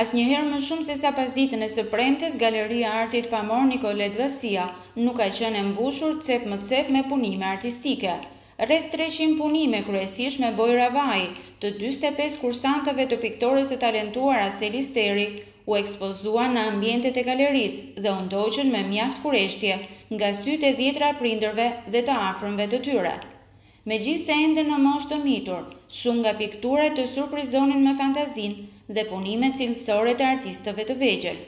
Asnjëherë më shumë sesa pasditen e së premtes, Galeria e Artit Pamor Nikolet Vasia nuk ka qenë e mbushur cep më cep me punime artistike. Rreth treqind punime, kryesisht me bojëra vaji, të dyzet e pesë kursantëve të piktores së talentuar Aseli Steri, u ekspozuan në ambientet e galerisë dhe u ndoqën me mjaft kureshtje nga sytë e dhjetra prindërve dhe të afërmve të tyre. Megjithëse ende në moshë të mitur, shumë nga pikturat të surprizonin me fantazinë dhe punimet cilësore të artistëve të vegjël.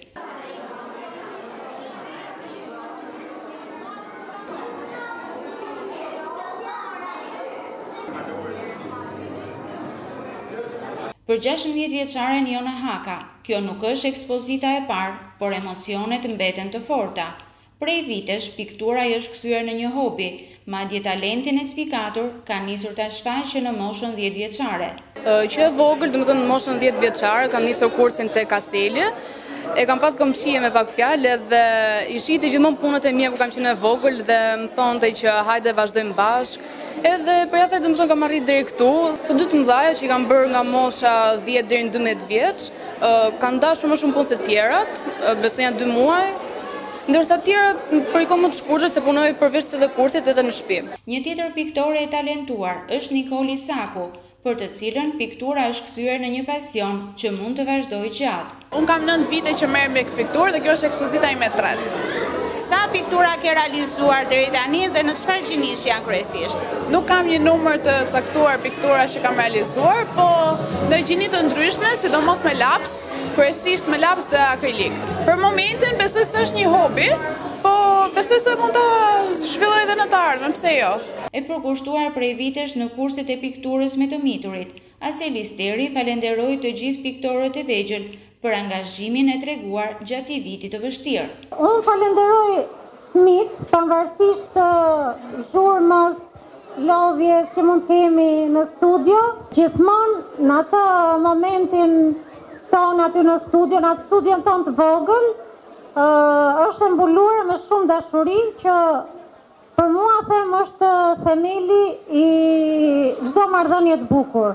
Për gjashtëmbëdhjetë vjeçaren Jona Haka, kjo nuk është ekspozita e parë, por emocionet mbeten të forta. Prej vitesh, piktura i është kthyer në një hobi, madje talentin e spikatur ka nisur ta shfaqë që në moshën dhjetë vjeçare. Që e vogël, domethënë në moshën dhjetë vjeçare, kam nisur kursin tek Aseli, e kam pas komshije me pak fjalë edhe i shihte gjithmonë punët e mia kur kam qenë e vogël dhe më thonte që hajde vazhdojmë bashkë, Edhe prej asaj domethënë kam arrit deri këtu. Të dy të mëdhaja që i kam bërë nga mosha 10 deri në 12 vjeç, kanë dashur më shumë punë se të tjerat, besoj nja 2 muaj, ndërsa të tjerat për një kohë më të shkurtër se punoj përveçse dhe kursit edhe në shtëpi. Një tjetër piktore e talentuar është Nikol Isaku, për të cilën piktura është kthyer në një pasion që mund të vazhdojë gjatë. Unë kam nëntë vite që merrem me pikturë dhe kjo është ekspozita ime e tretë. Sa piktura ke realizuar deri tani dhe në çfarë gjinish janë kryesisht? Nuk kam një numër të caktuar pikturash që kam realizuar, po në gjini të ndryshme, sidomos me laps, Kryesisht me laps dhe akrilik. Për momentin besoj se është një hobi, po besoj se mund ta zhvilloj edhe në të ardhmen, pse jo. E përkushtuar prej vitesh në kurset e pikturës me të miturit, Aseli Steri falenderoi të gjithë piktorët e vegjël për angazhimin e treguar gjatë një viti të vështirë. Unë falenderoj Smith, pavarësisht zhurmës, lodhjes që mund të kemi në studio, gjithmonë në atë momentin tonë aty në studio, në atë studion tonë të vogël, është e mbuluar me shumë dashuri që për mua them është themeli i çdo marrëdhënie të bukur.